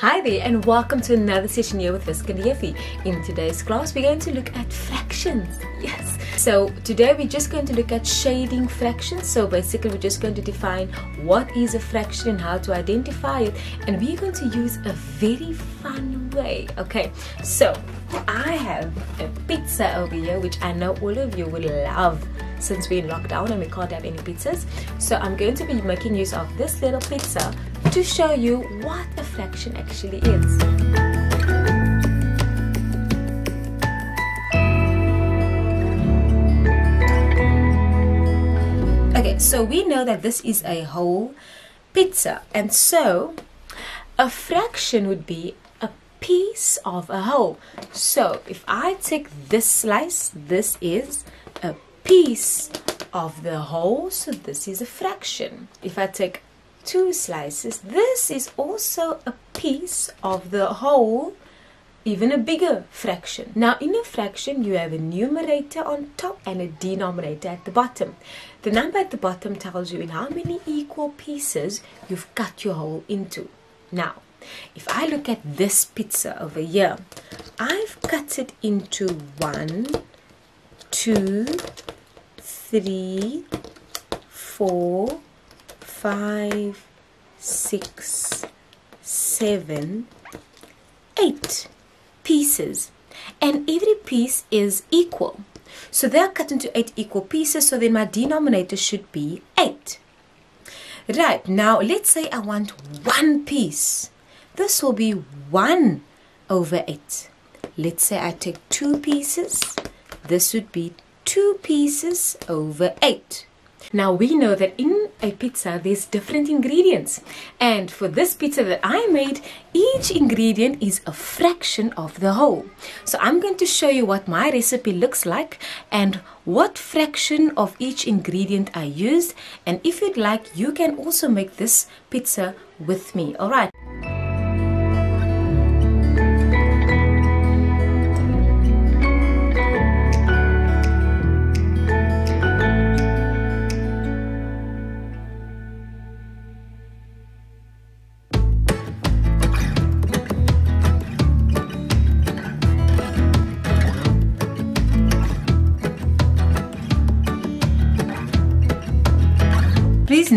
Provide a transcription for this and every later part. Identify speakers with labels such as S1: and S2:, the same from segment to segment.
S1: Hi there and welcome to another session here with Wiskunde Juffie. In today's class we're going to look at fractions. Yes. So today we're just going to look at shading fractions. So basically we're just going to define what is a fraction and how to identify it and we're going to use a very fun way. Okay. So I have a pizza over here which I know all of you will love since we're in lockdown and we can't have any pizzas. So I'm going to be making use of this little pizza to show you what a fraction actually is. Okay, so we know that this is a whole pizza and so a fraction would be a piece of a whole. So if I take this slice, this is a piece of the whole, so this is a fraction. If I take two slices. This is also a piece of the whole, even a bigger fraction. Now, in a fraction, you have a numerator on top and a denominator at the bottom. The number at the bottom tells you in how many equal pieces you've cut your whole into. Now, if I look at this pizza over here, I've cut it into one, two, three, four, five, six, seven, eight pieces. And every piece is equal. So they are cut into eight equal pieces, so then my denominator should be eight. Right, now let's say I want one piece. This will be one over eight. Let's say I take two pieces. This would be two pieces over eight. Now we know that in a pizza there's different ingredients and for this pizza that I made each ingredient is a fraction of the whole. So I'm going to show you what my recipe looks like and what fraction of each ingredient I used and if you'd like you can also make this pizza with me. Alright.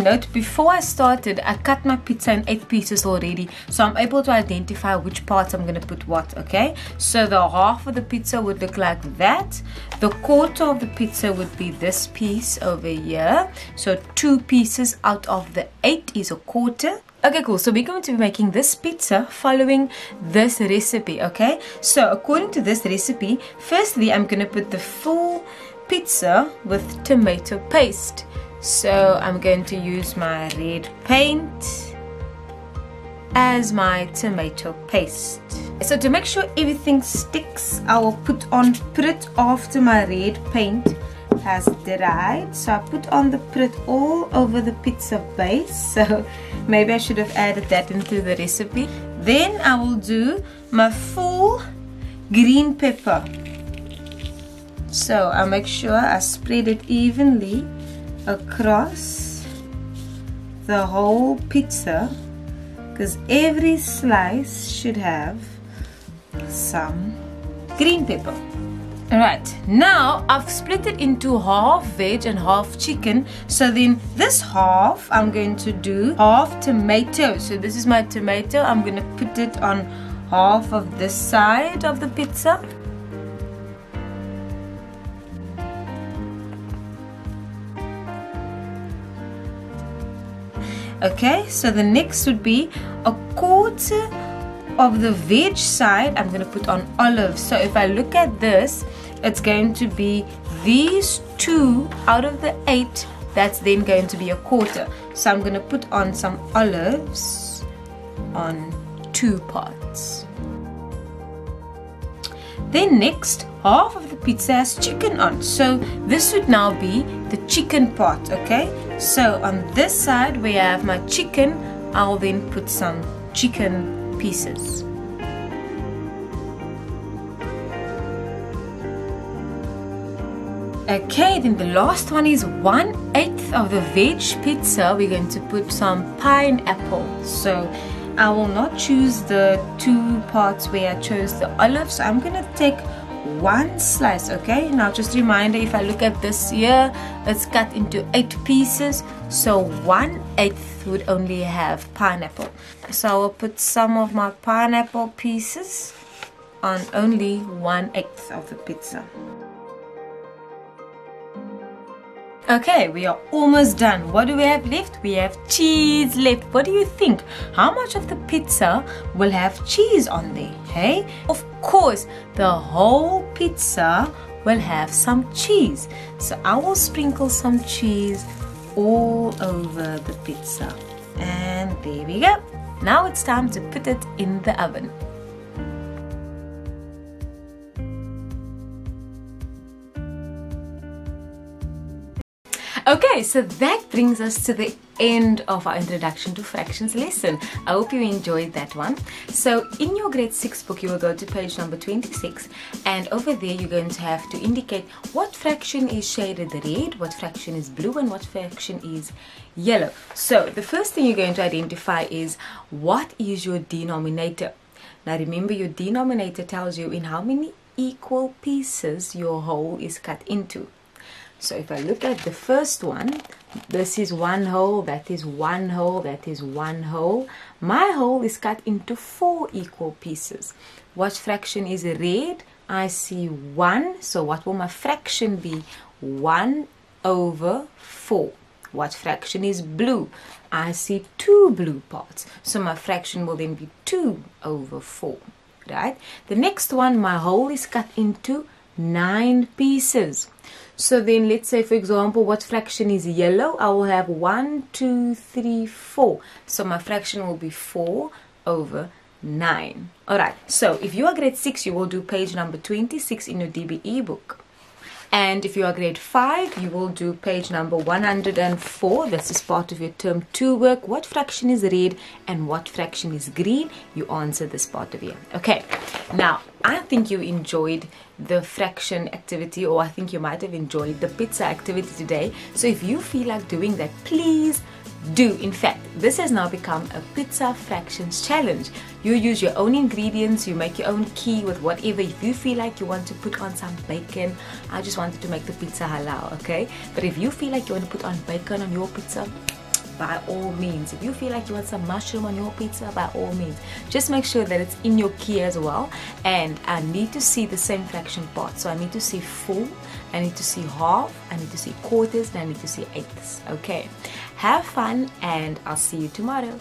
S1: Note, before I started, I cut my pizza in 8 pieces already. So I'm able to identify which parts I'm going to put what, okay? So the half of the pizza would look like that. The quarter of the pizza would be this piece over here. So 2 pieces out of the 8 is a quarter. Okay, cool. So we're going to be making this pizza following this recipe, okay? So according to this recipe, firstly, I'm going to put the full pizza with tomato paste. So I'm going to use my red paint as my tomato paste. So to make sure everything sticks, I will put on Pritt after my red paint has dried. So I put on the Pritt all over the pizza base. So maybe I should have added that into the recipe. Then I will do my full green pepper. So I make sure I spread it evenly across the whole pizza because every slice should have some green pepper. Alright, now I've split it into half veg and half chicken. So then this half I'm going to do half tomato. So this is my tomato. I'm going to put it on half of this side of the pizza. Okay so the next would be a quarter of the veg side I'm to put on olives so if I look at this it's going to be these two out of the eight that's then going to be a quarter. So I'm to put on some olives on two parts. Then next half of the pizza has chicken on. So this would now be the chicken part okay so on this side we have my chicken, I'll then put some chicken pieces. Okay, then the last one is one eighth of the veg pizza. We're going to put some pineapple. So I will not choose the two parts where I chose the olive so I'm gonna take one slice okay? Now just reminder if I look at this here it's cut into eight pieces. So one eighth would only have pineapple. So I will put some of my pineapple pieces on only one eighth of the pizza Okay, we are almost done. What do we have left? We have cheese left. What do you think? How much of the pizza will have cheese on there? Hey? Of course, the whole pizza will have some cheese. So I will sprinkle some cheese all over the pizza. And there we go. Now it's time to put it in the oven. Okay, so that brings us to the end of our introduction to fractions lesson. I hope you enjoyed that one. So in your grade 6 book you will go to page number 26 and over there you're going to have to indicate what fraction is shaded red, what fraction is blue and what fraction is yellow. So the first thing you're going to identify is what is your denominator. Now remember your denominator tells you in how many equal pieces your whole is cut into. So if I look at the first one, this is one whole, that is one whole, that is one whole. My whole is cut into four equal pieces. What fraction is red? I see 1. So what will my fraction be? 1 over 4. What fraction is blue? I see two blue parts. So my fraction will then be 2 over 4. Right? The next one, my whole is cut into 9 pieces. So then let's say for example what fraction is yellow? I will have 1, 2, 3, 4. So my fraction will be 4 over 9. Alright, so if you are grade 6 you will do page number 26 in your DBE book. And if you are grade 5, you will do page number 104. This is part of your term 2 work. What fraction is red and what fraction is green? You answer this part of here. Okay, now I think you enjoyed the fraction activity or I think you might have enjoyed the pizza activity today. So if you feel like doing that, please do. In fact, this has now become a pizza fractions challenge. You use your own ingredients, you make your own key with whatever. If you feel like you want to put on some bacon, I just wanted to make the pizza halal, okay? But if you feel like you want to put on bacon on your pizza, by all means. If you feel like you want some mushroom on your pizza, by all means. Just make sure that it's in your key as well. And I need to see the same fraction part. So I need to see full, I need to see half, I need to see quarters, and I need to see eighths. Okay. Have fun and I'll see you tomorrow.